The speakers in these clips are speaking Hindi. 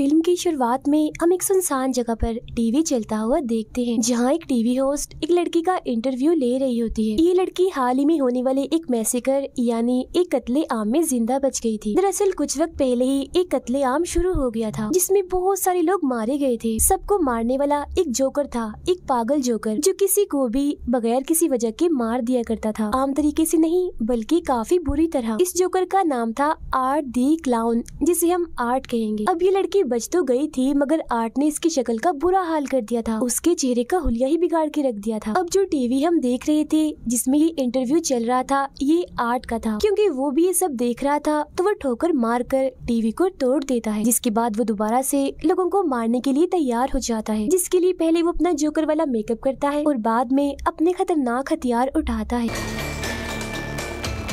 फ़िल्म की शुरुआत में हम एक सुनसान जगह पर टीवी चलता हुआ देखते हैं, जहाँ एक टीवी होस्ट एक लड़की का इंटरव्यू ले रही होती है। ये लड़की हाल ही में होने वाले एक मैसेकर यानी एक कत्ले आम में ज़िंदा बच गई थी। दरअसल कुछ वक्त पहले ही एक कत्ले आम शुरू हो गया था, जिसमें बहुत सारे लोग मारे गए थे। सबको मारने वाला एक जोकर था, एक पागल जोकर जो किसी को भी बगैर किसी वजह के मार दिया करता था। आम तरीके से नहीं, बल्कि काफ़ी बुरी तरह। इस जोकर का नाम था आर्ट दी क्लाउन, जिसे हम आर्ट कहेंगे। अब ये लड़की बच तो गई थी, मगर आर्ट ने इसकी शक्ल का बुरा हाल कर दिया था। उसके चेहरे का हुलिया ही बिगाड़ के रख दिया था। अब जो टीवी हम देख रहे थे, जिसमें ये इंटरव्यू चल रहा था, ये आर्ट का था। क्योंकि वो भी ये सब देख रहा था तो वो ठोकर मार कर टीवी को तोड़ देता है, जिसके बाद वो दोबारा से लोगों को मारने के लिए तैयार हो जाता है, जिसके लिए पहले वो अपना जोकर वाला मेकअप करता है और बाद में अपने खतरनाक हथियार उठाता है।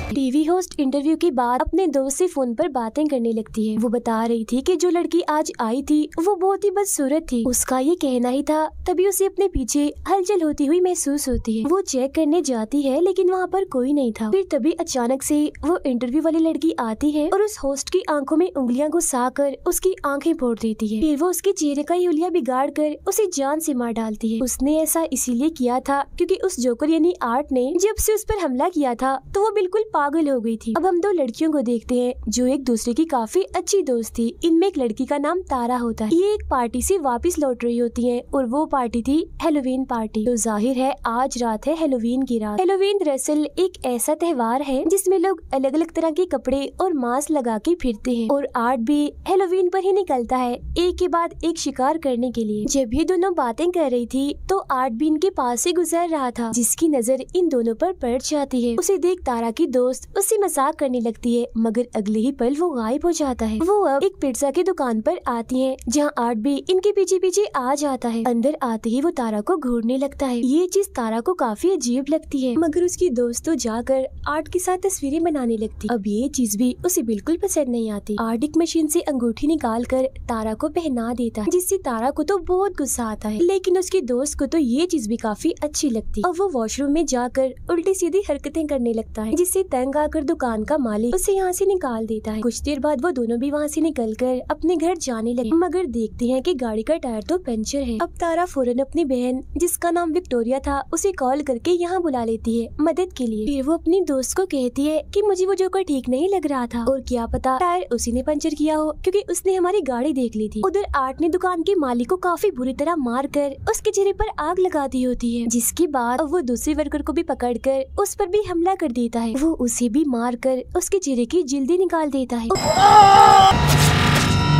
टीवी होस्ट इंटरव्यू के बाद अपने दोस्त से फ़ोन पर बातें करने लगती है। वो बता रही थी कि जो लड़की आज आई थी, वो बहुत ही बदसूरत थी। उसका ये कहना ही था, तभी उसे अपने पीछे हलचल होती हुई महसूस होती है। वो चेक करने जाती है, लेकिन वहाँ पर कोई नहीं था। फिर तभी अचानक से वो इंटरव्यू वाली लड़की आती है और उस होस्ट की आँखों में उंगलियाँ घुसा कर उसकी आँखें फोड़ देती है। फिर वो उसके चेहरे का उंगलियाँ बिगाड़ कर उसे जान से मार डालती है। उसने ऐसा इसीलिए किया था क्योंकि उस जोकर यानी आर्ट ने जब से उस पर हमला किया था तो वो बिल्कुल पागल हो गई थी। अब हम दो लड़कियों को देखते हैं, जो एक दूसरे की काफ़ी अच्छी दोस्त थी। इनमें एक लड़की का नाम तारा होता है। ये एक पार्टी से वापस लौट रही होती है, और वो पार्टी थी हेलोवीन पार्टी तो ज़ाहिर है, आज रात है हेलोवीन की रात। हेलोवीन दरअसल एक ऐसा त्योहार है, जिसमें लोग अलग अलग तरह के कपड़े और मास्क लगा के फिरते हैं, और आर्ट भी हेलोवीन पर ही निकलता है, एक के बाद एक शिकार करने के लिए। जब ये दोनों बातें कर रही थी तो आर्ट भी इनके पास से गुजर रहा था, जिसकी नज़र इन दोनों पर पड़ जाती है। उसे देख तारा की दोस्त उससे मज़ाक करने लगती है, मगर अगले ही पल वो गायब हो जाता है। वो अब एक पिज्जा की दुकान पर आती है, जहाँ आर्ट भी इनके पीछे पीछे आ जाता है। अंदर आते ही वो तारा को घूरने लगता है। ये चीज़ तारा को काफ़ी अजीब लगती है, मगर उसकी दोस्त तो जाकर आर्ट के साथ तस्वीरें बनाने लगती। अब ये चीज़ भी उसे बिल्कुल पसंद नहीं आती। आर्ट एक मशीन से अंगूठी निकाल कर तारा को पहना देता है, जिससे तारा को तो बहुत गुस्सा आता है। लेकिन उसकी दोस्त को तो ये चीज़ भी काफ़ी अच्छी लगती। है अब वो वॉशरूम में जाकर उल्टी सीधी हरकतें करने लगता है, जिससे तंग आकर दुकान का मालिक उसे यहाँ से निकाल देता है। कुछ देर बाद वो दोनों भी वहाँ से निकल कर अपने घर जाने लगे। मगर देखते हैं कि गाड़ी का टायर तो पंचर है। अब तारा फ़ौरन अपनी बहन, जिसका नाम विक्टोरिया था, उसे कॉल करके यहाँ बुला लेती है मदद के लिए। फिर वो अपनी दोस्त को कहती है कि मुझे वो जोकर ठीक नहीं लग रहा था। और क्या पता टायर उसी ने पंचर किया हो, क्योंकि उसने हमारी गाड़ी देख ली थी। उधर आर्ट ने दुकान के मालिक को काफ़ी बुरी तरह मार कर उसके चेहरे पर आग लगा दी होती है, जिसके बाद वो दूसरे वर्कर को भी पकड़ कर उस पर भी हमला कर देता है। वो उसे भी मारकर उसके चेहरे की जल्दी निकाल देता है।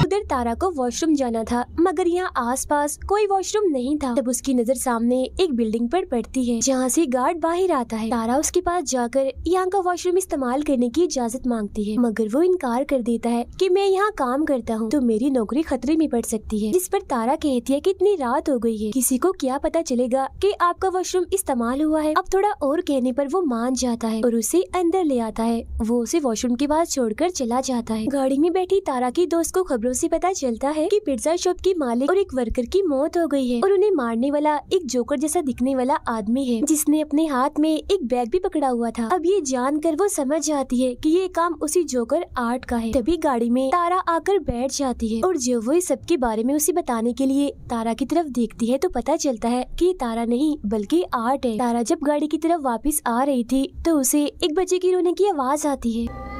उधर तारा को वॉशरूम जाना था, मगर यहाँ आसपास कोई वॉशरूम नहीं था। तब उसकी नज़र सामने एक बिल्डिंग पर पड़ती है, जहाँ से गार्ड बाहर आता है। तारा उसके पास जाकर यहाँ का वॉशरूम इस्तेमाल करने की इजाज़त मांगती है, मगर वो इनकार कर देता है कि मैं यहाँ काम करता हूँ तो मेरी नौकरी खतरे में पड़ सकती है। जिस पर तारा कहती है कि इतनी रात हो गई है, किसी को क्या पता चलेगा कि आपका वॉशरूम इस्तेमाल हुआ है। अब थोड़ा और कहने पर वो मान जाता है और उसे अंदर ले आता है। वो उसे वॉशरूम के बाद छोड़कर चला जाता है। गाड़ी में बैठी तारा की दोस्त को खबरों से पता चलता है कि पिज्जा शॉप की मालिक और एक वर्कर की मौत हो गई है और उन्हें मारने वाला एक जोकर जैसा दिखने वाला आदमी है, जिसने अपने हाथ में एक बैग भी पकड़ा हुआ था। अब ये जानकर वो समझ जाती है कि ये काम उसी जोकर आर्ट का है। तभी गाड़ी में तारा आकर बैठ जाती है और जब वो इस सबके बारे में उसे बताने के लिए तारा की तरफ़ देखती है तो पता चलता है कि तारा नहीं, बल्कि आर्ट है। तारा जब गाड़ी की तरफ़ वापिस आ रही थी तो उसे एक बच्चे की रोने की आवाज़ आती है।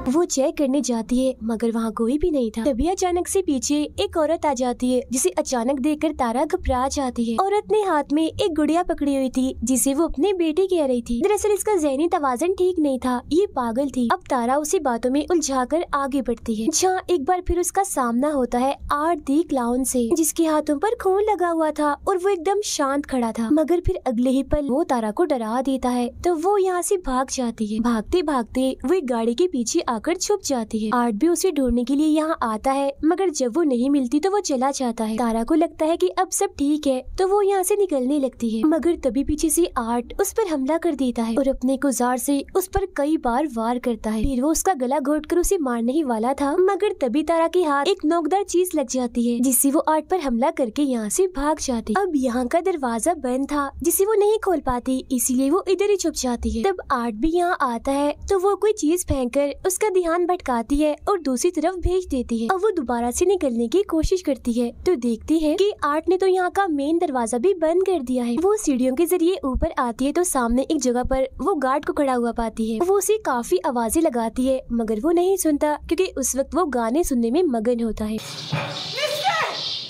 वो चेक करने जाती है, मगर वहाँ कोई भी नहीं था। तभी अचानक से पीछे एक औरत आ जाती है, जिसे अचानक देखकर तारा घबरा जाती है। औरत ने हाथ में एक गुड़िया पकड़ी हुई थी, जिसे वो अपने बेटे कह रही थी। दरअसल इसका जहनी तवाजन ठीक नहीं था, ये पागल थी। अब तारा उसी बातों में उलझा कर आगे बढ़ती है, जहाँ एक बार फिर उसका सामना होता है आर्ट दी क्लाउन से, जिसके हाथों पर खून लगा हुआ था और वो एकदम शांत खड़ा था। मगर फिर अगले ही पल वो तारा को डरा देता है तो वो यहाँ से भाग जाती है। भागते भागते वो एक गाड़ी के पीछे आकर छुप जाती है। आर्ट भी उसे ढूँढने के लिए यहाँ आता है, मगर जब वो नहीं मिलती तो वो चला जाता है। तारा को लगता है कि अब सब ठीक है तो वो यहाँ से निकलने लगती है। मगर तभी पीछे से आर्ट उस पर हमला कर देता है और अपने गुजार से उस पर कई बार वार करता है। फिर वो उसका गला घोट कर उसे मारने ही वाला था, मगर तभी तारा के हाथ एक नोकदार चीज़ लग जाती है, जिससे वो आर्ट पर हमला करके यहाँ से भाग जाती। अब यहाँ का दरवाज़ा बंद था, जिसे वो नहीं खोल पाती, इसीलिए वो इधर ही छुप जाती है। तब आर्ट भी यहाँ आता है तो वो कोई चीज़ फेंक कर उसके उसका ध्यान भटकाती है और दूसरी तरफ़ भेज देती है। अब वो दोबारा से निकलने की कोशिश करती है तो देखती है कि आर्ट ने तो यहाँ का मेन दरवाज़ा भी बंद कर दिया है। वो सीढ़ियों के ज़रिए ऊपर आती है तो सामने एक जगह पर वो गार्ड को खड़ा हुआ पाती है। वो उसे काफ़ी आवाज़ें लगाती है, मगर वो नहीं सुनता, क्योंकि उस वक्त वो गाने सुनने में मगन होता है।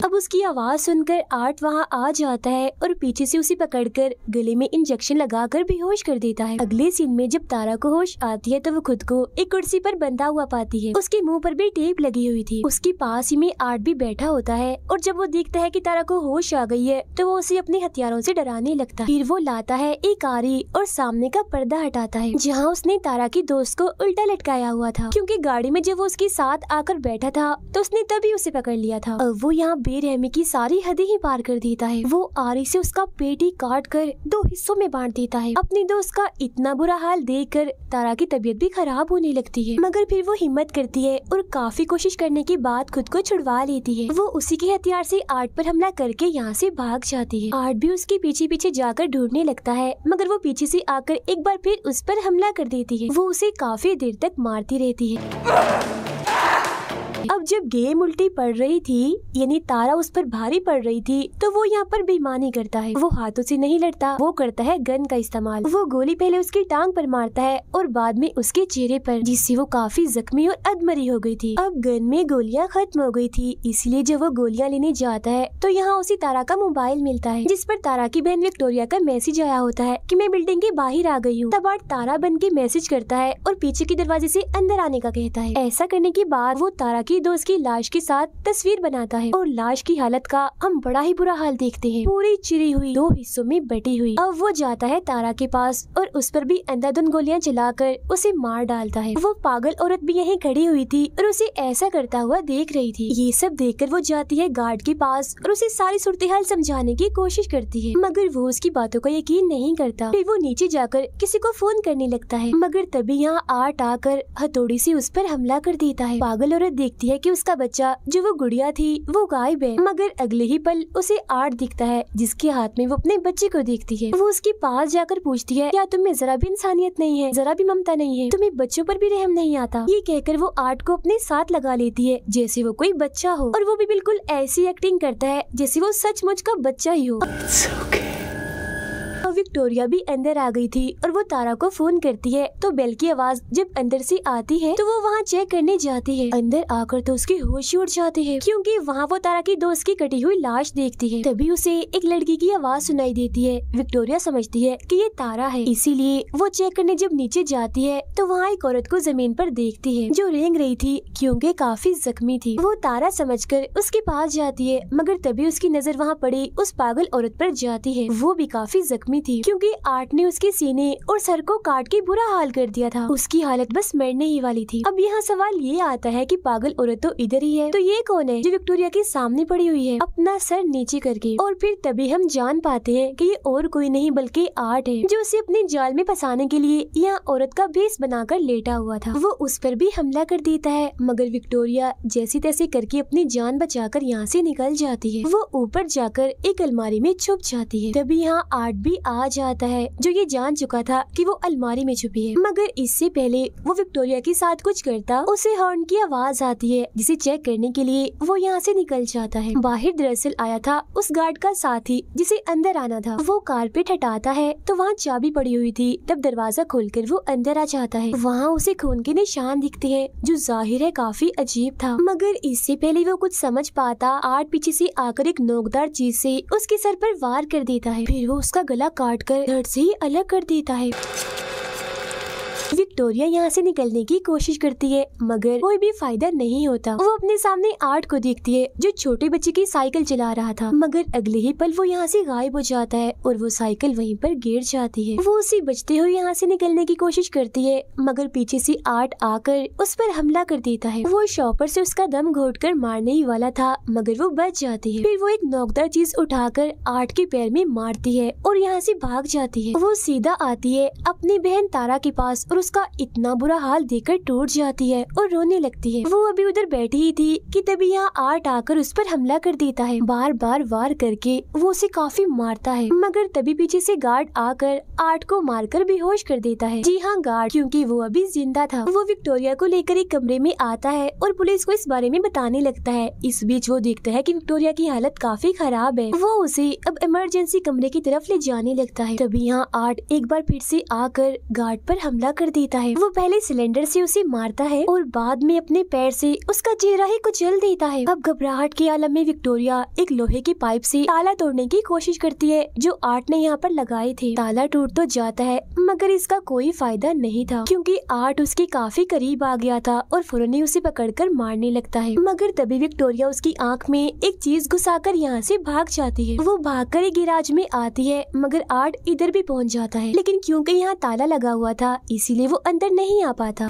अब उसकी आवाज़ सुनकर आर्ट वहाँ आ जाता है और पीछे से उसे पकड़कर गले में इंजेक्शन लगाकर बेहोश कर देता है। अगले सीन में जब तारा को होश आती है तो वो खुद को एक कुर्सी पर बंधा हुआ पाती है। उसके मुँह पर भी टेप लगी हुई थी। उसके पास ही में आर्ट भी बैठा होता है और जब वो देखता है कि तारा को होश आ गई है तो वो उसे अपने हथियारों से डराने लगता है। फिर वो लाता है एक आरी और सामने का पर्दा हटाता है, जहाँ उसने तारा की दोस्त को उल्टा लटकाया हुआ था। क्यूँकी गाड़ी में जब वो उसके साथ आकर बैठा था तो उसने तभी उसे पकड़ लिया था। वो यहाँ बेरहमी की सारी हदें ही पार कर देता है। वो आरी से उसका पेट ही काट कर दो हिस्सों में बांट देता है। अपनी दोस्त का इतना बुरा हाल देखकर तारा की तबीयत भी खराब होने लगती है। मगर फिर वो हिम्मत करती है और काफ़ी कोशिश करने के बाद खुद को छुड़वा लेती है। वो उसी के हथियार से आर्ट पर हमला करके यहाँ से भाग जाती है। आर्ट भी उसके पीछे पीछे जाकर ढूँढने लगता है, मगर वो पीछे से आकर एक बार फिर उस पर हमला कर देती है। वो उसे काफ़ी देर तक मारती रहती है। अब जब गेम उल्टी पड़ रही थी, यानी तारा उस पर भारी पड़ रही थी तो वो यहाँ पर बेईमानी करता है। वो हाथों से नहीं लड़ता, वो करता है गन का इस्तेमाल। वो गोली पहले उसकी टांग पर मारता है और बाद में उसके चेहरे पर, जिससे वो काफ़ी जख्मी और अधमरी हो गई थी। अब गन में गोलियाँ खत्म हो गई थी, इसलिए जब वो गोलियाँ लेने जाता है तो यहाँ उसी तारा का मोबाइल मिलता है, जिस पर तारा की बहन विक्टोरिया का मैसेज आया होता है की मैं बिल्डिंग के बाहर आ गई हूँ। तब आर्ट तारा बन के मैसेज करता है और पीछे के दरवाजे से अंदर आने का कहता है। ऐसा करने के बाद वो तारा की दोस्त की लाश के साथ तस्वीर बनाता है और लाश की हालत का हम बड़ा ही बुरा हाल देखते हैं। पूरी चिरी हुई, दो हिस्सों में बटी हुई। अब वो जाता है तारा के पास और उस पर भी अंधाधुन गोलियाँ चलाकर उसे मार डालता है। वो पागल औरत भी यहीं खड़ी हुई थी और उसे ऐसा करता हुआ देख रही थी। ये सब देखकर वो जाती है गार्ड के पास और उसे सारी सूरत हाल समझाने की कोशिश करती है। मगर वो उसकी बातों का यकीन नहीं करता। फिर वो नीचे जाकर किसी को फ़ोन करने लगता है। मगर तभी यहाँ आट आकर हथौड़ी से उस पर हमला कर देता है। पागल औरत देखती है कि उसका बच्चा, जो वो गुड़िया थी, वो गायब है। मगर अगले ही पल उसे आर्ट दिखता है, जिसके हाथ में वो अपने बच्चे को देखती है। वो उसके पास जाकर पूछती है, क्या तुम्हें जरा भी इंसानियत नहीं है? जरा भी ममता नहीं है? तुम्हें बच्चों पर भी रहम नहीं आता? ये कहकर वो आर्ट को अपने साथ लगा लेती है, जैसे वो कोई बच्चा हो। और वो भी बिल्कुल ऐसी एक्टिंग करता है, जैसे वो सचमुच का बच्चा ही हो। विक्टोरिया भी अंदर आ गई थी और वो तारा को फ़ोन करती है। तो बेल की आवाज़ जब अंदर से आती है तो वो वहाँ चेक करने जाती है। अंदर आकर तो उसकी होश उड़ जाती है, क्योंकि वहाँ वो तारा की दोस्त की कटी हुई लाश देखती है। तभी उसे एक लड़की की आवाज़ सुनाई देती है। विक्टोरिया समझती है कि ये तारा है। इसीलिए वो चेक करने जब नीचे जाती है तो वहाँ एक औरत को ज़मीन पर देखती है, जो रेंग रही थी, क्योंकि काफ़ी जख्मी थी। वो तारा समझकर उसके पास जाती है, मगर तभी उसकी नज़र वहाँ पड़ी, उस पागल औरत पर जाती है। वो भी काफ़ी जख्मी थी, क्योंकि आर्ट ने उसके सीने और सर को काट के बुरा हाल कर दिया था। उसकी हालत बस मरने ही वाली थी। अब यहाँ सवाल ये आता है कि पागल औरत तो इधर ही है तो ये कौन है जो विक्टोरिया के सामने पड़ी हुई है? अपना सर नीचे करके। और फिर तभी हम जान पाते हैं कि ये और कोई नहीं, बल्कि आर्ट है, जो उसे अपने जाल में फंसाने के लिए यहाँ औरत का भेस बनाकर लेटा हुआ था। वो उस पर भी हमला कर देता है, मगर विक्टोरिया जैसी तैसे करके अपनी जान बचाकर यहाँ से निकल जाती है। वो ऊपर जाकर एक अलमारी में छुप जाती है। तभी यहाँ आर्ट भी आ जाता है, जो ये जान चुका था कि वो अलमारी में छुपी है। मगर इससे पहले वो विक्टोरिया के साथ कुछ करता, उसे हॉर्न की आवाज़ आती है, जिसे चेक करने के लिए वो यहाँ से निकल जाता है। बाहर दरअसल आया था उस गार्ड का साथी, जिसे अंदर आना था। वो कारपेट हटाता है तो वहाँ चाबी पड़ी हुई थी, तब दरवाज़ा खोलकर वो अंदर आ जाता है। वहाँ उसे खून के निशान दिखते हैं, जो ज़ाहिर है काफ़ी अजीब था। मगर इससे पहले वो कुछ समझ पाता, आठ पीछे से आकर एक नोकदार चीज़ से उसके सर पर वार कर देता है। फिर वो उसका गला काट कर धड़ से ही अलग कर देता है। विक्टोरिया यहाँ से निकलने की कोशिश करती है, मगर कोई भी फ़ायदा नहीं होता। वो अपने सामने आर्ट को देखती है, जो छोटे बच्चे की साइकिल चला रहा था। मगर अगले ही पल वो यहाँ से गायब हो जाता है और वो साइकिल वहीं पर गिर जाती है। वो उसे बचते हुए यहाँ से निकलने की कोशिश करती है, मगर पीछे से आर्ट आकर उस पर हमला कर देता है। वो शॉपर से उसका दम घोट कर मारने ही वाला था, मगर वो बच जाती है। फिर वो एक नौकदार चीज़ उठाकर आर्ट के पैर में मारती है और यहाँ से भाग जाती है। वो सीधा आती है अपनी बहन तारा के पास और उसका इतना बुरा हाल देखकर टूट जाती है और रोने लगती है। वो अभी उधर बैठी ही थी कि तभी यहाँ आर्ट आकर उस पर हमला कर देता है। बार बार वार करके वो उसे काफ़ी मारता है, मगर तभी पीछे से गार्ड आकर आर्ट को मारकर बेहोश कर देता है। जी हाँ गार्ड, क्योंकि वो अभी ज़िंदा था। वो विक्टोरिया को लेकर एक कमरे में आता है और पुलिस को इस बारे में बताने लगता है। इस बीच वो देखता है कि विक्टोरिया की हालत काफ़ी खराब है। वो उसे अब इमरजेंसी कमरे की तरफ़ ले जाने लगता है। तभी यहाँ आर्ट एक बार फिर से आकर गार्ड पर हमला कर देता है वो पहले सिलेंडर से उसे मारता है और बाद में अपने पैर से उसका चेहरा ही कुचल देता है। अब घबराहट के आलम में विक्टोरिया एक लोहे की पाइप से ताला तोड़ने की कोशिश करती है, जो आर्ट ने यहाँ पर लगाए थे। ताला टूट तो जाता है, मगर इसका कोई फ़ायदा नहीं था, क्योंकि आर्ट उसके काफ़ी करीब आ गया था और फुरनी उसे पकड़कर मारने लगता है। मगर तभी विक्टोरिया उसकी आँख में एक चीज़ घुसाकर यहाँ से भाग जाती है। वो भागकर एक गिराज में आती है, मगर आर्ट इधर भी पहुँच जाता है। लेकिन क्योंकि यहाँ ताला लगा हुआ था, इसीलिए वो अंदर नहीं आ पाता।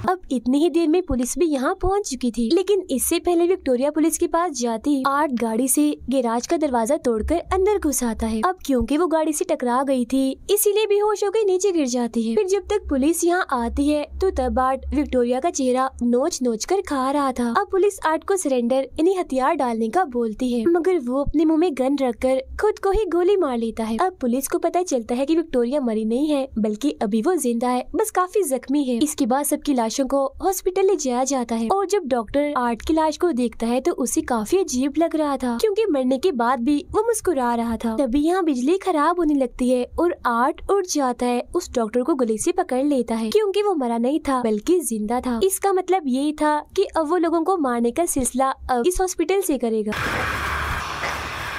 अब इतनी ही देर में पुलिस भी यहाँ पहुँच चुकी थी। लेकिन इससे पहले विक्टोरिया पुलिस के पास जाती आर्ट गाड़ी से गैराज का दरवाज़ा तोड़कर अंदर घुस आता है। अब क्योंकि वो गाड़ी से टकरा गई थी, इसीलिए बेहोश होकर नीचे गिर जाती है। फिर जब तक पुलिस यहाँ आती है तो तब आर्ट विक्टोरिया का चेहरा नोच नोच कर खा रहा था। अब पुलिस आर्ट को सरेंडर इन्हें हथियार डालने का बोलती है। मगर वो अपने मुँह में गन रखकर खुद को ही गोली मार लेता है। अब पुलिस को पता चलता है की विक्टोरिया मरी नहीं है, बल्कि अभी वो ज़िंदा है, बस काफ़ी जख्मी है। इसके बाद सबकी लाशों को हॉस्पिटल ले जाया जाता है। और जब डॉक्टर आर्ट की लाश को देखता है तो उसे काफ़ी अजीब लग रहा था, क्योंकि मरने के बाद भी वो मुस्कुरा रहा था। तभी यहाँ बिजली खराब होने लगती है और आर्ट उठ जाता है। उस डॉक्टर को गले से पकड़ लेता है, क्योंकि वो मरा नहीं था, बल्कि ज़िंदा था। इसका मतलब यही था कि अब वो लोगों को मारने का सिलसिला अब इस हॉस्पिटल से करेगा।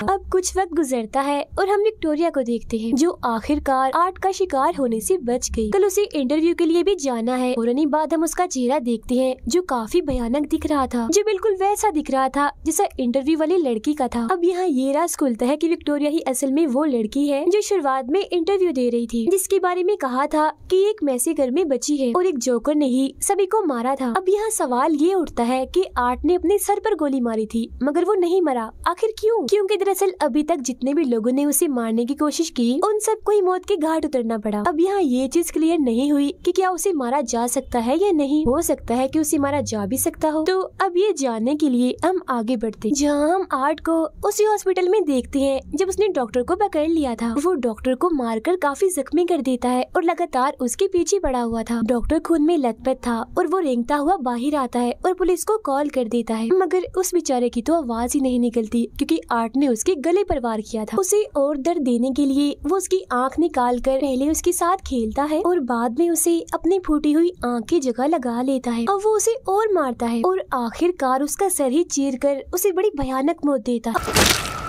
अब कुछ वक्त गुजरता है और हम विक्टोरिया को देखते हैं, जो आखिरकार आर्ट का शिकार होने से बच गई। कल उसे इंटरव्यू के लिए भी जाना है और बाद हम उसका चेहरा देखते हैं, जो काफ़ी भयानक दिख रहा था, जो बिल्कुल वैसा दिख रहा था, जैसा इंटरव्यू वाली लड़की का था। अब यहाँ ये राज खुलता है की विक्टोरिया ही असल में वो लड़की है, जो शुरुआत में इंटरव्यू दे रही थी, जिसके बारे में कहा था की एक मैसे घर में बची है और एक जोकर ने ही सभी को मारा था। अब यहाँ सवाल ये उठता है की आर्ट ने अपने सर पर गोली मारी थी, मगर वो नहीं मरा। आखिर क्यूँ? क्यूँकी दरअसल, अभी तक जितने भी लोगों ने उसे मारने की कोशिश की, उन सबको ही मौत के घाट उतरना पड़ा। अब यहाँ ये चीज़ क्लियर नहीं हुई कि क्या उसे मारा जा सकता है या नहीं। हो सकता है कि उसे मारा जा भी सकता हो। तो अब ये जानने के लिए हम आगे बढ़ते जहाँ हम आर्ट को उसी हॉस्पिटल में देखते हैं, जब उसने डॉक्टर को पकड़ लिया था। वो डॉक्टर को मारकर काफ़ी जख्मी कर देता है और लगातार उसके पीछे पड़ा हुआ था। डॉक्टर खून में लथपथ था और वो रेंगता हुआ बाहर आता है और पुलिस को कॉल कर देता है। मगर उस बेचारे की तो आवाज़ ही नहीं निकलती, क्योंकि आर्ट ने उसके गले पर वार किया था। उसे और दर्द देने के लिए वो उसकी आँख निकाल कर पहले उसके साथ खेलता है और बाद में उसे अपनी फूटी हुई आँख की जगह लगा लेता है। और वो उसे और मारता है और आखिरकार उसका सर ही चीर कर उसे बड़ी भयानक मौत देता है।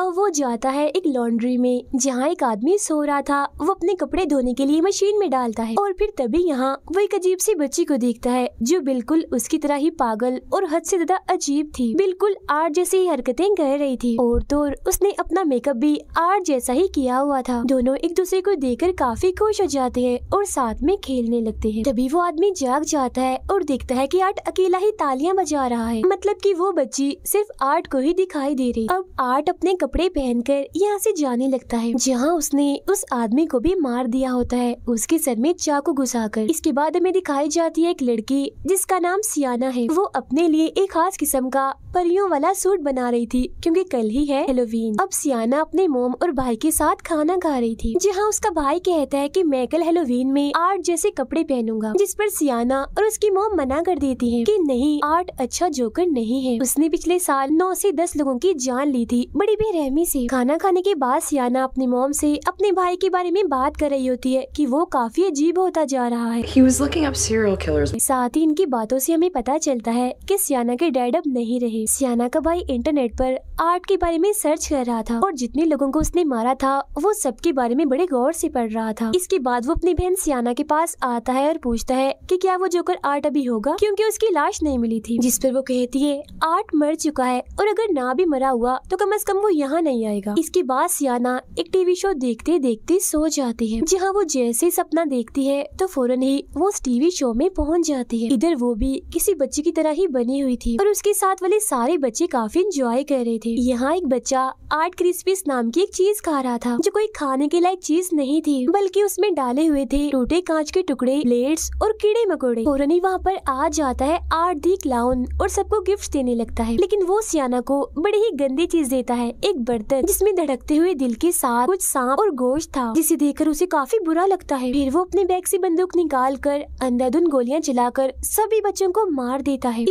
और वो जाता है एक लॉन्ड्री में, जहाँ एक आदमी सो रहा था। वो अपने कपड़े धोने के लिए मशीन में डालता है और फिर तभी यहाँ वो एक अजीब सी बच्ची को देखता है, जो बिल्कुल उसकी तरह ही पागल और हद से ज़्यादा अजीब थी। बिल्कुल आर्ट जैसी हरकतें कर रही थी। और तो उसने अपना मेकअप भी आर्ट जैसा ही किया हुआ था। दोनों एक दूसरे को देखकर काफ़ी खुश हो जाते हैं और साथ में खेलने लगते हैं। तभी वो आदमी जाग जाता है और देखता है की आर्ट अकेला ही तालियाँ बजा रहा है। मतलब की वो बच्ची सिर्फ़ आर्ट को ही दिखाई दे रही। अब आर्ट अपने कपड़े पहनकर यहाँ से जाने लगता है। जहाँ उसने उस आदमी को भी मार दिया होता है, उसके सर में चाकू घुसाकर। इसके बाद हमें दिखाई जाती है एक लड़की जिसका नाम सियाना है। वो अपने लिए एक खास किस्म का परियों वाला सूट बना रही थी, क्योंकि कल ही है हेलोवीन। अब सियाना अपने मोम और भाई के साथ खाना खा रही थी, जहाँ उसका भाई कहता है कि मैं कल हेलोवीन में आर्ट जैसे कपड़े पहनूँगा, जिस पर सियाना और उसकी मोम मना कर देती है कि नहीं आर्ट अच्छा जोकर नहीं है। उसने पिछले साल नौ से दस लोगों की जान ली थी, बड़ी बेरहमी से खाना खाने के बाद सियाना अपने मोम से अपने भाई के बारे में बात कर रही होती है कि वो काफ़ी अजीब होता जा रहा है। He was looking up serial killers. साथ ही इनकी बातों से हमें पता चलता है कि सियाना के डैड अब नहीं रहे। सियाना का भाई इंटरनेट पर आर्ट के बारे में सर्च कर रहा था और जितने लोगों को उसने मारा था वो सबके बारे में बड़े गौर से पढ़ रहा था। इसके बाद वो अपनी बहन सियाना के पास आता है और पूछता है कि क्या वो जोकर आर्ट अभी होगा? क्योंकि उसकी लाश नहीं मिली थी। जिस पर वो कहती है आर्ट मर चुका है और अगर ना भी मरा हुआ तो कम अज कम वो यहाँ यहाँ नहीं आएगा। इसके बाद सियाना एक टीवी शो देखते देखते सो जाती है। जहाँ वो जैसे सपना देखती है तो फ़ौरन ही वो उस टीवी शो में पहुँच जाती है। इधर वो भी किसी बच्चे की तरह ही बनी हुई थी और उसके साथ वाले सारे बच्चे काफ़ी इंजॉय कर रहे थे। यहाँ एक बच्चा आर्ट क्रिस्पीस नाम की एक चीज़ खा रहा था, जो कोई खाने के लायक चीज़ नहीं थी, बल्कि उसमें डाले हुए थे टूटे कांच के टुकड़े प्लेट्स और कीड़े मकोड़े। फ़ौरन ही वहाँ पर आ जाता है आर्ट दी क्लाउन और सबको गिफ्ट देने लगता है। लेकिन वो सियाना को बड़ी ही गंदी चीज़ देता है। एक बर्तन जिसमें धड़कते हुए दिल के साथ कुछ सांप और गोश्त था। जिसे देखकर उसे काफ़ी बुरा लगता है। फिर वो अपने बैग से बंदूक निकाल कर अंधाधुन गोलियाँ चलाकर सभी बच्चों को मार देता है।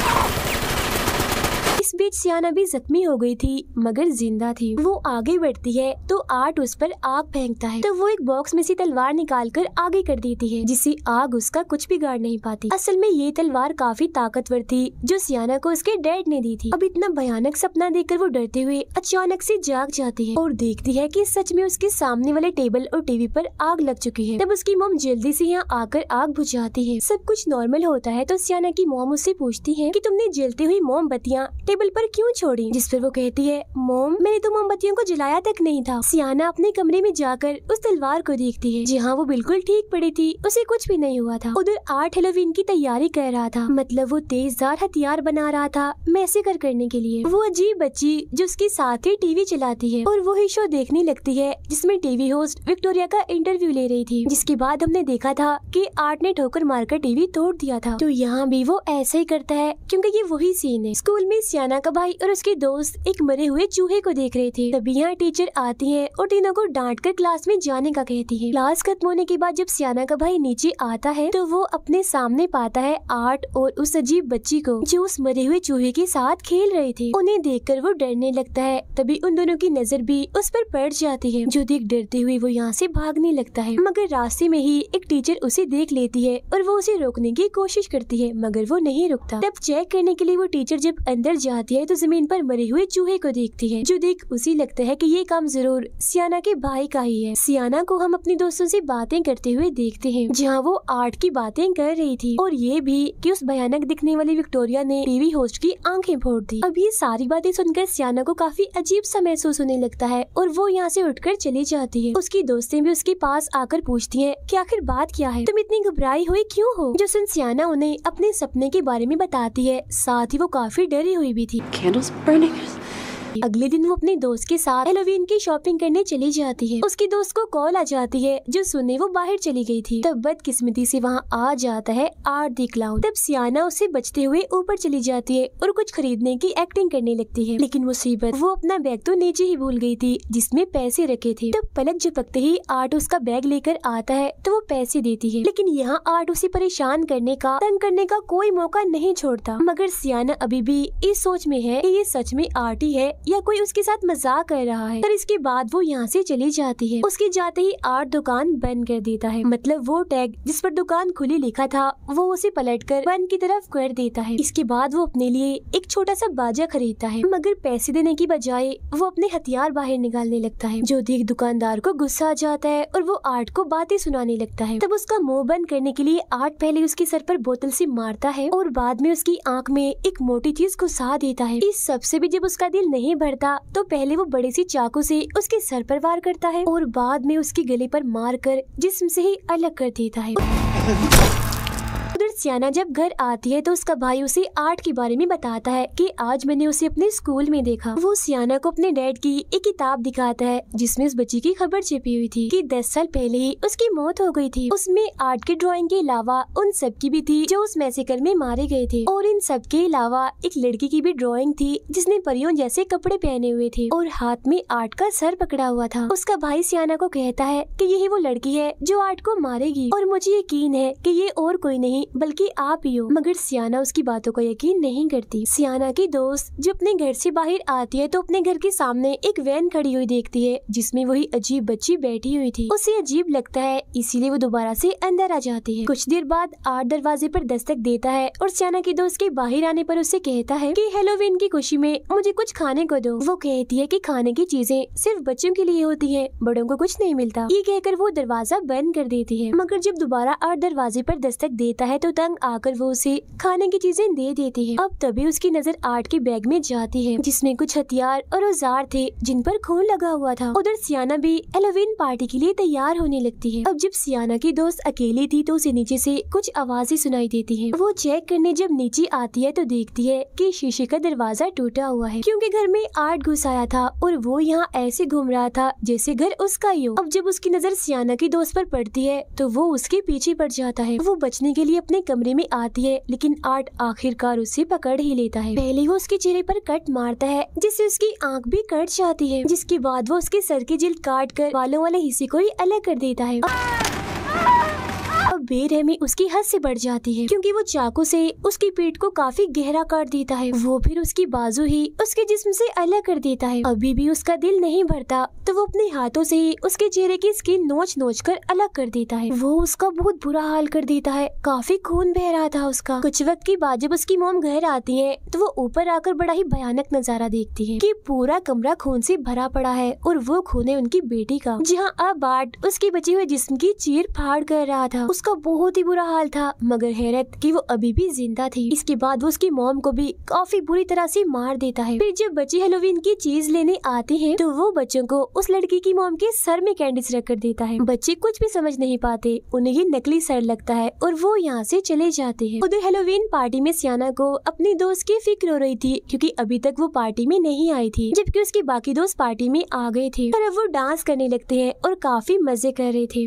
इस बीच सियाना भी जख्मी हो गई थी, मगर ज़िंदा थी। वो आगे बढ़ती है तो आर्ट उस पर आग फेंकता है। तो वो एक बॉक्स में से तलवार निकाल कर आगे कर देती है, जिससे आग उसका कुछ बिगाड़ नहीं पाती। असल में ये तलवार काफ़ी ताकतवर थी, जो सियाना को उसके डैड ने दी थी। अब इतना भयानक सपना देखकर वो डरते हुए अचानक से जाग जाती है और देखती है कि सच में उसके सामने वाले टेबल और टीवी पर आग लग चुकी है। तब उसकी मोम जल्दी से यहाँ आकर आग बुझाती है। सब कुछ नॉर्मल होता है तो सियाना की मोम उससे पूछती है कि तुमने जलती हुई मोमबत्तियाँ टेबल पर क्यों छोड़ी? जिस पर वो कहती है, मोम, मैंने तो मोमबत्तियों को जलाया तक नहीं था। सियाना अपने कमरे में जाकर उस तलवार को देखती है। जहाँ वो बिल्कुल ठीक पड़ी थी। उसे कुछ भी नहीं हुआ था। उधर आठ हेलोवीन की तैयारी कर रहा था। मतलब वो तेजदार हथियार बना रहा था मैसेकर करने के लिए। वो अजीब बच्ची जो उसके साथ ही टीवी चलाती है और वही शो देखने लगती है, जिसमें टीवी होस्ट विक्टोरिया का इंटरव्यू ले रही थी, जिसके बाद हमने देखा था कि आर्ट ने ठोकर मारकर टीवी तोड़ दिया था। तो यहाँ भी वो ऐसा ही करता है, क्योंकि ये वही सीन है। स्कूल में सियाना का भाई और उसके दोस्त एक मरे हुए चूहे को देख रहे थे। तभी यहाँ टीचर आती है और तीनों को डांट कर क्लास में जाने का कहती है। क्लास खत्म होने के बाद जब सियाना का भाई नीचे आता है तो वो अपने सामने पाता है आर्ट और उस अजीब बच्ची को, जो उस मरे हुए चूहे के साथ खेल रहे थे। उन्हें देखकर वो डरने लगता है। तभी उन दोनों की नज़र भी उस पर पड़ जाती है। जो देख डरते हुए वो यहाँ से भागने लगता है। मगर रास्ते में ही एक टीचर उसे देख लेती है और वो उसे रोकने की कोशिश करती है, मगर वो नहीं रुकता। तब चेक करने के लिए वो टीचर जब अंदर जाती है तो ज़मीन पर मरे हुए चूहे को देखती है। जो देख उसी लगता है कि ये काम ज़रूर सियाना के भाई का ही है। सियाना को हम अपने दोस्तों से बातें करते हुए देखते हैं, जहाँ वो आर्ट की बातें कर रही थी। और ये भी कि उस भयानक दिखने वाली विक्टोरिया ने टीवी होस्ट की आँखें फोड़ दी। अब ये सारी बातें सुनकर सियाना को काफ़ी अजीब सा महसूस होने लगता है और वो यहाँ से उठकर चली जाती है। उसकी दोस्तें भी उसके पास आकर पूछती हैं कि आखिर बात क्या है? तुम इतनी घबराई हुई क्यों हो? जो सुन सियाना उन्हें अपने सपने के बारे में बताती है, साथ ही वो काफ़ी डरी हुई भी Candles burning. अगले दिन वो अपने दोस्त के साथ हेलोवीन की शॉपिंग करने चली जाती है। उसकी दोस्त को कॉल आ जाती है, जो सुनने वो बाहर चली गई थी। तब बदकिस्मती से वहाँ आ जाता है आर्ट दी क्लाउन तब सियाना उसे बचते हुए ऊपर चली जाती है और कुछ खरीदने की एक्टिंग करने लगती है। लेकिन मुसीबत, वो अपना बैग तो नीचे ही भूल गई थी, जिसमें पैसे रखे थे। तब पलक झपकते ही आर्ट उसका बैग लेकर आता है तो वो पैसे देती है। लेकिन यहाँ आर्ट उसे परेशान करने का, तंग करने का कोई मौका नहीं छोड़ता। मगर सियाना अभी भी इस सोच में है कि ये सच में आर्ट ही है या कोई उसके साथ मज़ाक कर रहा है, पर इसके बाद वो यहाँ से चली जाती है। उसके जाते ही आर्ट दुकान बंद कर देता है। मतलब वो टैग जिस पर दुकान खुली लिखा था, वो उसे पलट कर बंद की तरफ़ कर देता है। इसके बाद वो अपने लिए एक छोटा सा बाजा खरीदता है। मगर पैसे देने की बजाय वो अपने हथियार बाहर निकालने लगता है। जो देख दुकानदार को गुस्सा आ जाता है और वो आर्ट को बातें सुनाने लगता है। तब उसका मुँह बंद करने के लिए आर्ट पहले उसके सर पर बोतल से मारता है और बाद में उसकी आँख में एक मोटी चीज़ घुसा देता है। इस सबसे भी जब उसका दिल नहीं भरता तो पहले वो बड़ी सी चाकू से उसके सर पर वार करता है और बाद में उसके गले पर मार कर जिसम से ही अलग कर देता है। सियाना जब घर आती है तो उसका भाई उसे आर्ट के बारे में बताता है कि आज मैंने उसे अपने स्कूल में देखा। वो सियाना को अपने डैड की एक किताब दिखाता है, जिसमें उस बच्ची की खबर छिपी हुई थी कि दस साल पहले ही उसकी मौत हो गई थी। उसमें आर्ट की ड्राइंग के अलावा उन सब की भी थी जो उस मैसेकर में मारे गए थे। और इन सब के अलावा एक लड़की की भी ड्रॉइंग थी, जिसने परियों जैसे कपड़े पहने हुए थे। और हाथ में आर्ट का सर पकड़ा हुआ था। उसका भाई सियाना को कहता है कि यही वो लड़की है जो आर्ट को मारेगी। और मुझे यकीन है कि ये और कोई नहीं आप ही हो। मगर सियाना उसकी बातों को यकीन नहीं करती। सियाना की दोस्त जब अपने घर से बाहर आती है तो अपने घर के सामने एक वैन खड़ी हुई देखती है, जिसमें वही अजीब बच्ची बैठी हुई थी। उसे अजीब लगता है, इसीलिए वो दोबारा से अंदर आ जाती है। कुछ देर बाद आठ दरवाजे पर दस्तक देता है और सियाना की दोस्त के बाहर आने पर उसे कहता है कि हेलोवीन की खुशी में मुझे कुछ खाने को दो। वो कहती है कि खाने की चीज़ें सिर्फ़ बच्चों के लिए होती है, बड़ों को कुछ नहीं मिलता। ये कहकर वो दरवाज़ा बंद कर देती है। मगर जब दोबारा आठ दरवाजे पर दस्तक देता है तो तंग आकर वो उसे खाने की चीज़ें दे देती है। अब तभी उसकी नज़र आर्ट के बैग में जाती है, जिसमें कुछ हथियार और औज़ार थे, जिन पर खून लगा हुआ था। उधर सियाना भी एलोविन पार्टी के लिए तैयार होने लगती है। अब जब सियाना की दोस्त अकेली थी तो उसे नीचे से कुछ आवाज़ें सुनाई देती है। वो चेक करने जब नीचे आती है तो देखती है कि शीशे का दरवाज़ा टूटा हुआ है, क्योंकि घर में आर्ट घुस आया था और वो यहाँ ऐसे घूम रहा था जैसे घर उसका ही हो। अब जब उसकी नज़र सियाना की दोस्त पर पड़ती है तो वो उसके पीछे पड़ जाता है। वो बचने के लिए अपने कमरे में आती है, लेकिन आर्ट आखिरकार उसे पकड़ ही लेता है। पहले वो उसके चेहरे पर कट मारता है, जिससे उसकी आँख भी कट जाती है, जिसके बाद वो उसके सर की जिल्द काट कर बालों वाले हिस्से को ही अलग कर देता है। अब बेरहमी उसकी हद से बढ़ जाती है, क्योंकि वो चाकू से उसकी पीठ को काफ़ी गहरा काट देता है। वो फिर उसकी बाजू ही उसके जिस्म से अलग कर देता है। अभी भी उसका दिल नहीं भरता तो वो अपने हाथों से ही उसके चेहरे की स्किन नोच नोच कर अलग कर देता है। वो उसका बहुत बुरा हाल कर देता है। काफ़ी खून बह रहा था उसका। कुछ वक्त के बाद जब उसकी मोम घर आती है तो वो ऊपर आकर बड़ा ही भयानक नज़ारा देखती है कि पूरा कमरा खून से भरा पड़ा है और वो खून है उनकी बेटी का। जहाँ अब बाट उसकी बची हुई जिस्म की चीर फाड़ कर रहा था, उसका बहुत ही बुरा हाल था, मगर हैरत कि वो अभी भी ज़िंदा थी। इसके बाद वो उसकी मोम को भी काफ़ी बुरी तरह से मार देता है। फिर जब बच्चे हेलोवीन की चीज़ लेने आते हैं तो वो बच्चों को उस लड़की की मोम के सर में कैंडिस रख कर देता है। बच्चे कुछ भी समझ नहीं पाते, उन्हें ये नकली सर लगता है और वो यहाँ से चले जाते हैं। उधर हेलोवीन पार्टी में सियाना को अपनी दोस्त की फ़िक्र हो रही थी, क्योंकि अभी तक वो पार्टी में नहीं आई थी, जबकि उसके बाकी दोस्त पार्टी में आ गए थे। और अब वो डांस करने लगते हैं और काफ़ी मज़े कर रहे थे।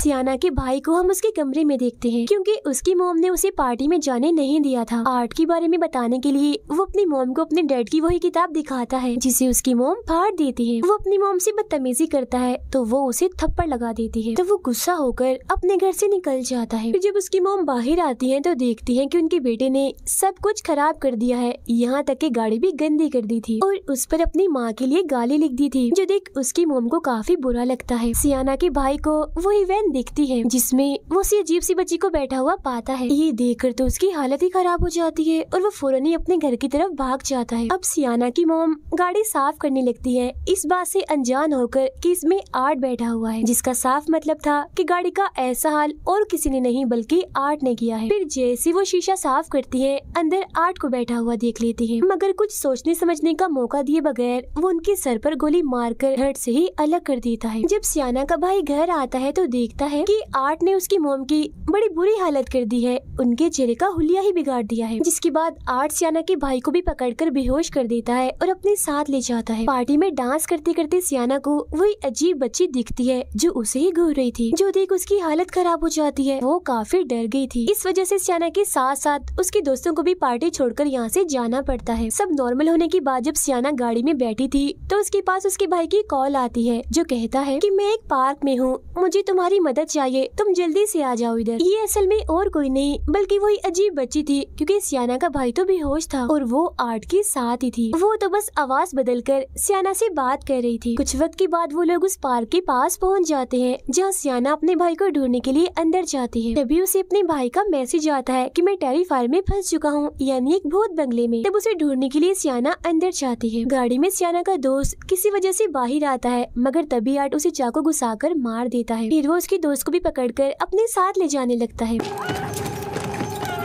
सियाना के भाई को हम उसके कमरे में देखते हैं, क्योंकि उसकी मोम ने उसे पार्टी में जाने नहीं दिया था। आर्ट के बारे में बताने के लिए वो अपनी मोम को अपने डैड की वही किताब दिखाता है, जिसे उसकी मोम फाड़ देती है। वो अपनी मोम से बदतमीजी करता है तो वो उसे थप्पड़ लगा देती है। तो वो गुस्सा होकर अपने घर से निकल जाता है। जब उसकी मोम बाहर आती है तो देखती है की उनके बेटे ने सब कुछ खराब कर दिया है। यहाँ तक की गाड़ी भी गंदी कर दी थी और उस पर अपनी माँ के लिए गाली लिख दी थी, जो देख उसकी मोम को काफ़ी बुरा लगता है। सियाना के भाई को वही दिखती है, जिसमें वो उसी अजीब सी बच्ची को बैठा हुआ पाता है। ये देखकर तो उसकी हालत ही खराब हो जाती है और वो फ़ौरन ही अपने घर की तरफ़ भाग जाता है। अब सियाना की मोम गाड़ी साफ़ करने लगती है। इस बात से अनजान होकर कि इसमें आर्ट बैठा हुआ है, जिसका साफ़ मतलब था कि गाड़ी का ऐसा हाल और किसी ने नहीं, बल्कि आर्ट ने किया है। फिर जैसे वो शीशा साफ़ करती है, अंदर आर्ट को बैठा हुआ देख लेती है। मगर कुछ सोचने समझने का मौका दिए बगैर वो उनके सर पर गोली मारकर हट से ही अलग कर देता है। जब सियाना का भाई घर आता है तो देखता है कि आर्ट ने उसकी मोम की बड़ी बुरी हालत कर दी है। उनके चेहरे का हुलिया ही बिगाड़ दिया है, जिसके बाद आर्ट सियाना के भाई को भी पकड़कर बेहोश कर देता है और अपने साथ ले जाता है। पार्टी में डांस करते करते सियाना को वही अजीब बच्ची दिखती है, जो उसे ही घूर रही थी, जो देख उसकी हालत खराब हो जाती है। वो काफ़ी डर गई थी। इस वजह से सियाना के साथ साथ उसके दोस्तों को भी पार्टी छोड़कर यहाँ से जाना पड़ता है। सब नॉर्मल होने के बाद जब सियाना गाड़ी में बैठी थी तो उसके पास उसके भाई की कॉल आती है, जो कहता है कि मैं एक पार्क में हूँ, मुझे तुम्हारी मदद चाहिए, तुम जल्दी से आ जाओ इधर। ये असल में और कोई नहीं, बल्कि वही अजीब बच्ची थी, क्योंकि सियाना का भाई तो बेहोश था और वो आर्ट के साथ ही थी। वो तो बस आवाज़ बदल कर सियाना से बात कर रही थी। कुछ वक्त के बाद वो लोग उस पार्क के पास पहुँच जाते हैं, जहाँ सियाना अपने भाई को ढूँढने के लिए अंदर जाती है। तभी उसे अपने भाई का मैसेज आता है की मैं टेरीफायर में फंस चुका हूँ, यानी एक भूत बंगले में। तब उसे ढूँढने के लिए सियाना अंदर जाती है। गाड़ी में सियाना का दोस्त किसी वजह से बाहर आता है, मगर तभी आर्ट उसे चाकू घुसाकर मार देता है। फिर वो उसके दोस्त को भी पकड़कर अपने साथ ले जाने लगता है।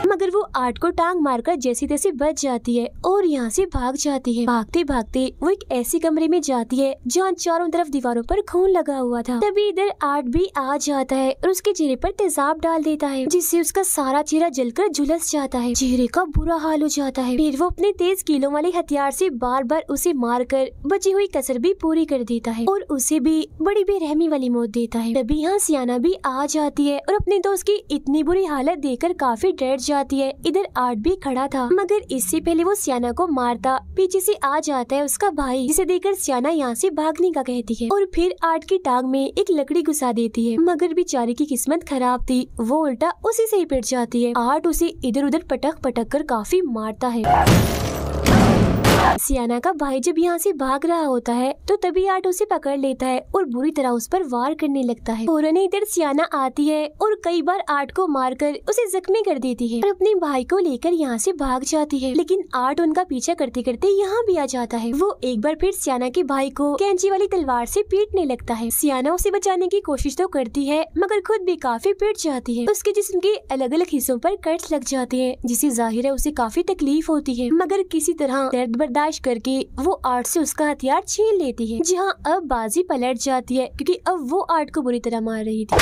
मगर वो आर्ट को टांग मारकर जैसी तैसी बच जाती है और यहाँ से भाग जाती है। भागते भागते वो एक ऐसे कमरे में जाती है जहाँ चारों तरफ़ दीवारों पर खून लगा हुआ था। तभी इधर आर्ट भी आ जाता है और उसके चेहरे पर तेजाब डाल देता है, जिससे उसका सारा चेहरा जलकर झुलस जाता है। चेहरे का बुरा हाल हो जाता है। फिर वो अपने तेज कीलों वाले हथियार से बार बार उसे मार कर बची हुई कसर भी पूरी कर देता है और उसे भी बड़ी बेरहमी वाली मौत देता है। तभी यहाँ सियाना भी आ जाती है और अपने दोस्त की इतनी बुरी हालत देखकर काफ़ी डर जाती है। इधर आर्ट भी खड़ा था। मगर इससे पहले वो सियाना को मारता। पीछे से आ जाता है उसका भाई, जिसे देखकर सियाना यहाँ से भागने का कहती है। और फिर आर्ट की टांग में एक लकड़ी घुसा देती है। मगर बेचारे की किस्मत खराब थी। वो उल्टा उसी से ही पिट जाती है। आर्ट उसे इधर उधर पटक पटक कर काफ़ी मारता है। सियाना का भाई जब यहाँ से भाग रहा होता है तो तभी आर्ट उसे पकड़ लेता है और बुरी तरह उस पर वार करने लगता है। फ़ौरन इधर सियाना आती है और कई बार आर्ट को मारकर उसे जख्मी कर देती है और अपने भाई को लेकर यहाँ से भाग जाती है। लेकिन आर्ट उनका पीछा करते करते यहाँ भी आ जाता है। वो एक बार फिर सियाना के भाई को कैंची वाली तलवार से पीटने लगता है। सियाना उसे बचाने की कोशिश तो करती है, मगर खुद भी काफ़ी पीट जाती है। उसके जिस्म के अलग अलग हिस्सों पर कट लग जाते हैं जिसे ज़ाहिर है उसे काफ़ी तकलीफ़ होती है। मगर किसी तरह दर्द बर्दाश्त करके वो आर्ट से उसका हथियार छीन लेती है। जहाँ अब बाजी पलट जाती है, क्योंकि अब वो आर्ट को बुरी तरह मार रही थी।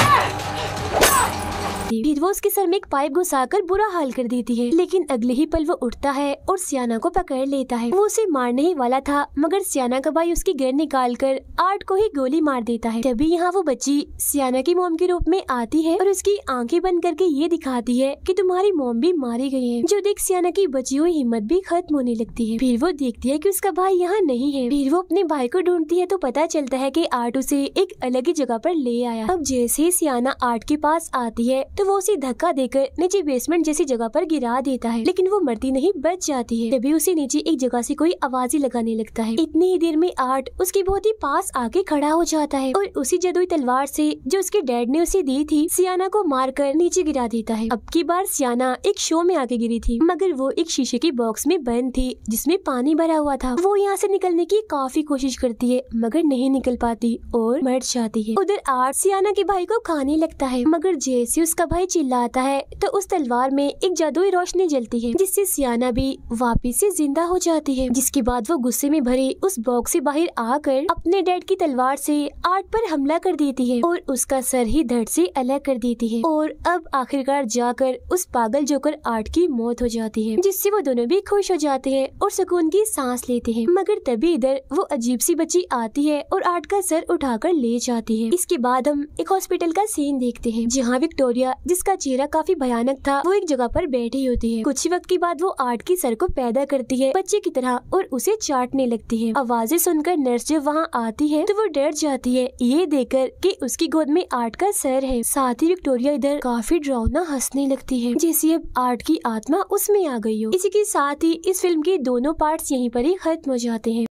थी। फिर वो उसके सर में एक पाइप घुसाकर बुरा हाल कर देती है। लेकिन अगले ही पल वो उठता है और सियाना को पकड़ लेता है। वो उसे मारने ही वाला था, मगर सियाना का भाई उसकी घर निकाल कर आर्ट को ही गोली मार देता है। तभी यहाँ वो बच्ची सियाना की मोम के रूप में आती है और उसकी आँखें बंद करके ये दिखाती है कि तुम्हारी मोम भी मारी गई है, जो देख सियाना की बची हुई हिम्मत भी खत्म होने लगती है। फिर वो देखती है कि उसका भाई यहाँ नहीं है। फिर वो अपने भाई को ढूंढती है तो पता चलता है कि आर्ट उसे एक अलग ही जगह पर ले आया। अब जैसे ही सियाना आर्ट के पास आती है तो वो उसे धक्का देकर नीचे बेसमेंट जैसी जगह पर गिरा देता है। लेकिन वो मरती नहीं, बच जाती है। तभी उसे नीचे एक जगह से कोई आवाज़ लगाने लगता है। इतनी ही देर में आर्ट उसके बहुत ही पास आके खड़ा हो जाता है और उसी जदुई तलवार से जो उसके डैड ने उसे दी थी, सियाना को मारकर नीचे गिरा देता है। अब की बार सियाना एक शो में आके गिरी थी, मगर वो एक शीशे के बॉक्स में बंद थी, जिसमें पानी भरा हुआ था। वो यहाँ से निकलने की काफ़ी कोशिश करती है, मगर नहीं निकल पाती और मर जाती है। उधर आर्ट सियाना के भाई को खाने लगता है, मगर जैसे उसका भाई चिल्लाता है तो उस तलवार में एक जादुई रोशनी जलती है, जिससे सियाना भी वापिस से ज़िंदा हो जाती है, जिसके बाद वो गुस्से में भरे उस बॉक्स से बाहर आकर अपने डैड की तलवार से आर्ट पर हमला कर देती है और उसका सर ही धड़ से अलग कर देती है और अब आखिरकार जाकर उस पागल जोकर आर्ट की मौत हो जाती है, जिससे वो दोनों भी खुश हो जाते हैं और सुकून की सांस लेते हैं, मगर तभी इधर वो अजीब सी बच्ची आती है और आर्ट का सर उठाकर ले जाती है, इसके बाद हम एक हॉस्पिटल का सीन देखते हैं, जहाँ विक्टोरिया जिसका चेहरा काफ़ी भयानक था। वो एक जगह पर बैठी होती है। कुछ ही वक्त के बाद वो आर्ट की सर को पैदा करती है। बच्चे की तरह और उसे चाटने लगती है। आवाज़ें सुनकर नर्स जब वहाँ आती है तो वो डर जाती है। ये देखकर कि उसकी गोद में आर्ट का सर है। साथ ही विक्टोरिया इधर काफ़ी ड्रावना हंसने लगती है। जैसे अब आर्ट की आत्मा उसमें आ गई हो। इसी के साथ ही इस फ़िल्म के दोनों पार्ट्स यहीं पर ही खत्म हो जाते हैं।